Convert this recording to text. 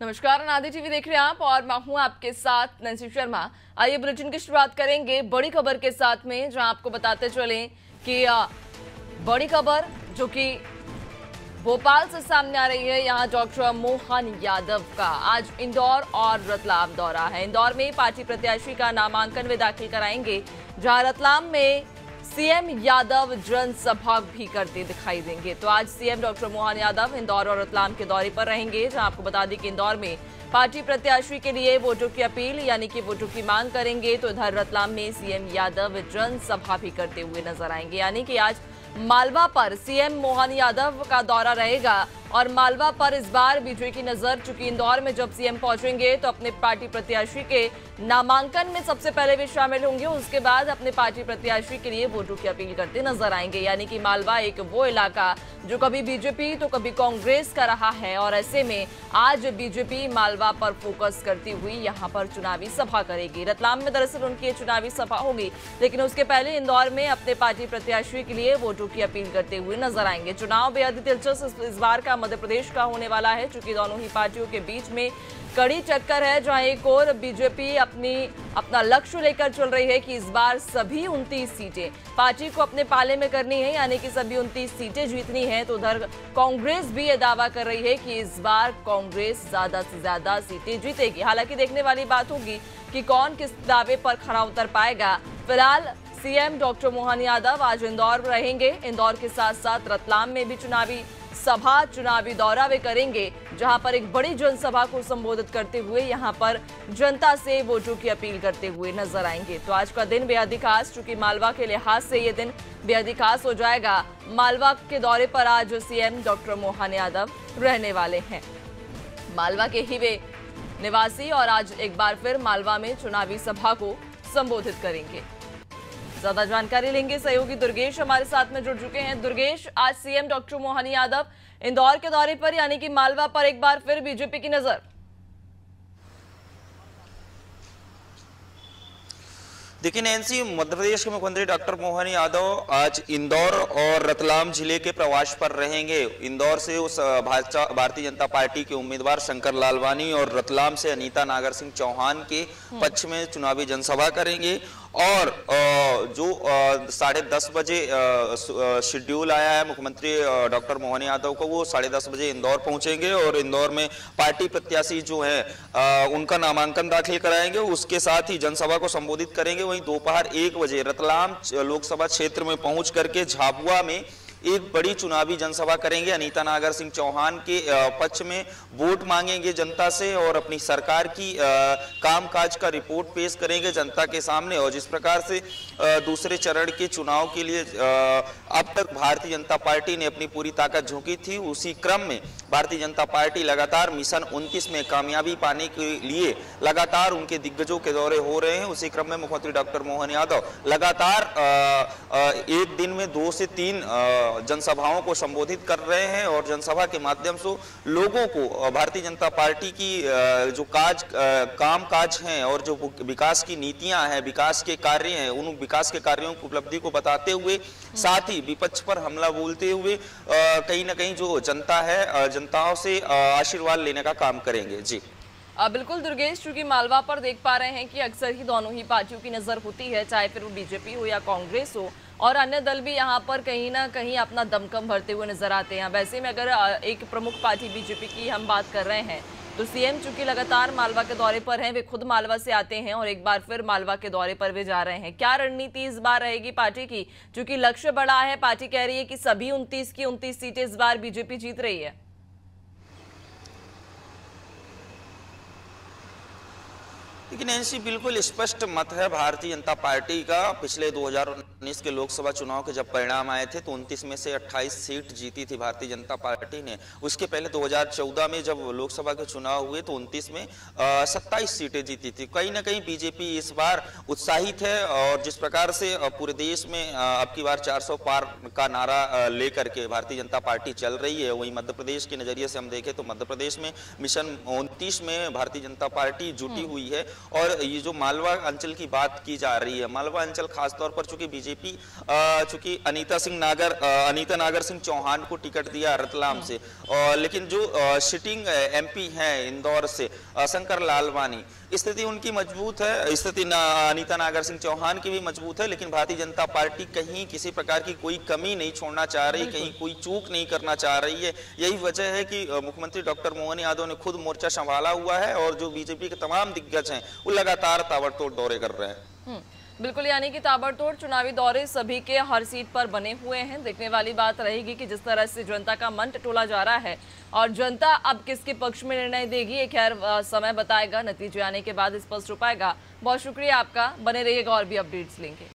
नमस्कार अनादि टीवी देख रहे हैं आप और मैं हूँ आपके साथ नंसी शर्मा। आइए बुलेटिन की शुरुआत करेंगे बड़ी खबर के साथ में, जहाँ आपको बताते चले कि बड़ी खबर जो कि भोपाल से सामने आ रही है, यहाँ डॉक्टर मोहन यादव का। आज इंदौर और रतलाम दौरा है। इंदौर में पार्टी प्रत्याशी का नामांकन वे दाखिल कराएँगे, जहाँ रतलाम में सीएम यादव जनसभा भी करते दिखाई देंगे। तो आज सीएम डॉक्टर मोहन यादव इंदौर और रतलाम के दौरे पर रहेंगे, जहाँ आपको बता दें कि इंदौर में पार्टी प्रत्याशी के लिए वोटों की अपील, यानी कि वोटों की मांग करेंगे तो इधर रतलाम में सीएम यादव जनसभा भी करते हुए नज़र आएँगे। यानी कि आज मालवा पर सीएम मोहन यादव का दौरा रहेगा। और मालवा पर इस बार बीजेपी की नज़र, चूँकि इंदौर में जब सीएम पहुँचेंगे तो अपने पार्टी प्रत्याशी के नामांकन में सबसे पहले भी शामिल होंगे। उसके बाद अपने पार्टी प्रत्याशी के लिए वोटों की अपील करते नज़र आएँगे। यानी कि मालवा एक वो इलाका, जो कभी बीजेपी तो कभी कांग्रेस का रहा है। और ऐसे में आज बीजेपी मालवा पर फोकस करती हुई यहाँ पर चुनावी सभा करेगी। रतलाम में दरअसल उनकी चुनावी सभा होगी। लेकिन उसके पहले इंदौर में अपने पार्टी प्रत्याशी के लिए वोटों की अपील करते हुए नज़र आएँगे। चुनाव बेहद दिलचस्प इस बार का मध्य प्रदेश का होने वाला है, चूँकि दोनों ही पार्टियों के बीच में कड़ी चक्कर है, जहाँ एक और बीजेपी अपनी, अपना लक्ष्य लेकर चल रही है कि इस बार सभी उनतीस सीटें पार्टी को अपने पाले में करनी है, यानी कि सभी उनतीस सीटें जीतनी है तो उधर कांग्रेस भी ये दावा कर रही है कि इस बार कांग्रेस ज़्यादा से ज़्यादा सीटें जीतेगी। हालाँकि देखने वाली बात होगी कि कौन किस दावे पर खड़ा उतर पाएगा। फ़िलहाल सीएम डॉक्टर मोहन यादव आज इंदौर रहेंगे। इंदौर के साथ साथ रतलाम में भी चुनावी सभा चुनावी दौरा वे करेंगे, जहाँ पर एक बड़ी जनसभा को संबोधित करते हुए यहाँ पर जनता से वोटों की अपील करते हुए नज़र आएँगे। तो आज का दिन बेहद खास चूँकि मालवा के लिहाज से ये दिन बेहद खास हो जाएगा। मालवा के दौरे पर आज सीएम डॉक्टर मोहन यादव रहने वाले हैं। मालवा के ही वे निवासी और आज एक बार फिर मालवा में चुनावी सभा को संबोधित करेंगे। ज़्यादा जानकारी लेंगे सहयोगी दुर्गेश हमारे साथ में जुड़ चुके हैं। दुर्गेश आज सीएम डॉक्टर मोहन यादव इंदौर के दौरे पर यानी कि मालवा पर एक बार फिर बीजेपी की नज़र। देखिए नैन्सी मध्य प्रदेश के मुख्यमंत्री डॉक्टर मोहन यादव आज इंदौर और रतलाम ज़िले के प्रवास पर रहेंगे। इंदौर से उस भारतीय जनता पार्टी के उम्मीदवार शंकर लालवानी और रतलाम से अनीता नागर सिंह चौहान के पक्ष में चुनावी जनसभा करेंगे। और जो साढ़े दस बजे शेड्यूल आया है मुख्यमंत्री डॉक्टर मोहन यादव को, वो साढ़े दस बजे इंदौर पहुँचेंगे और इंदौर में पार्टी प्रत्याशी जो है उनका नामांकन दाखिल कराएँगे, उसके साथ ही जनसभा को संबोधित करेंगे। वहीं दोपहर एक बजे रतलाम लोकसभा क्षेत्र में पहुँच करके झाबुआ में एक बड़ी चुनावी जनसभा करेंगे। अनीता नागर सिंह चौहान के पक्ष में वोट मांगेंगे जनता से और अपनी सरकार की कामकाज का रिपोर्ट पेश करेंगे जनता के सामने। और जिस प्रकार से दूसरे चरण के चुनाव के लिए अब तक भारतीय जनता पार्टी ने अपनी पूरी ताकत झोंकी थी, उसी क्रम में भारतीय जनता पार्टी लगातार मिशन उनतीस में कामयाबी पाने के लिए लगातार उनके दिग्गजों के दौरे हो रहे हैं। उसी क्रम में मुख्यमंत्री डॉक्टर मोहन यादव लगातार एक दिन में दो से तीन जनसभाओं को संबोधित कर रहे हैं और जनसभा के माध्यम से लोगों को भारतीय जनता पार्टी की जो काज काम काज हैं और जो विकास की नीतियाँ हैं, विकास के कार्य हैं, उन विकास के कार्यों की उपलब्धि को बताते हुए, साथ ही विपक्ष पर हमला बोलते हुए कहीं ना कहीं जो जनता है जनताओं से आशीर्वाद लेने का काम करेंगे। जी। बिल्कुल दुर्गेश, चूँकि मालवा पर देख पा रहे हैं कि अक्सर ही दोनों ही पार्टियों की नज़र होती है, चाहे फिर वो बीजेपी हो या कांग्रेस हो और अन्य दल भी यहाँ पर कहीं ना कहीं अपना दमकम भरते हुए नज़र आते हैं। वैसे में अगर एक प्रमुख पार्टी बीजेपी की हम बात कर रहे हैं तो सीएम चूँकि लगातार मालवा के दौरे पर हैं, वे खुद मालवा से आते हैं और एक बार फिर मालवा के दौरे पर वे जा रहे हैं। क्या रणनीति इस बार रहेगी पार्टी की? चूँकि लक्ष्य बड़ा है, पार्टी कह रही है कि सभी उनतीस की उनतीस सीटें इस बार बीजेपी जीत रही है। लेकिन एनसी बिल्कुल स्पष्ट मत है भारतीय जनता पार्टी का। पिछले 2019 के लोकसभा चुनाव के जब परिणाम आए थे तो 29 में से 28 सीट जीती थी भारतीय जनता पार्टी ने। उसके पहले 2014 में जब लोकसभा के चुनाव हुए तो 29 में सत्ताईस सीटें जीती थी। कहीं ना कहीं बीजेपी इस बार उत्साहित है और जिस प्रकार से पूरे देश में अब की बार चार सौ पार का नारा लेकर के भारतीय जनता पार्टी चल रही है। वहीं मध्य प्रदेश के नज़रिए से हम देखें तो मध्य प्रदेश में मिशन उनतीस में भारतीय जनता पार्टी जुटी हम्म। हुई है। और ये जो मालवा अंचल की बात की जा रही है मालवा अंचल खासतौर पर चूँकि बीजेपी चूँकि अनीता सिंह नागर अनीता नागर सिंह चौहान को टिकट दिया रतलाम से और लेकिन जो सिटिंग एमपी हैं इंदौर से शंकर लालवानी स्थिति उनकी मज़बूत है स्थिति अनिता नागर सिंह चौहान की भी मज़बूत है लेकिन भारतीय जनता पार्टी कहीं किसी प्रकार की कोई कमी नहीं छोड़ना चाह रही कहीं कोई चूक नहीं करना चाह रही है। यही वजह है कि मुख्यमंत्री डॉक्टर मोहन यादव ने खुद मोर्चा संभाला हुआ है और जो बीजेपी के तमाम दिग्गज हैं वो लगातार ताबड़तोड़ दौरे कर रहे हैं। हम्म। बिल्कुल, यानी कि ताबड़तोड़ चुनावी दौरे सभी के हर सीट पर बने हुए हैं। देखने वाली बात रहेगी कि जिस तरह से जनता का मन टटोला जा रहा है और जनता अब किसके पक्ष में निर्णय देगी, ये खैर समय बताएगा, नतीजे आने के बाद स्पष्ट हो पाएगा। बहुत शुक्रिया आपका। बने रहिएगा और भी अपडेट्स लेंगे।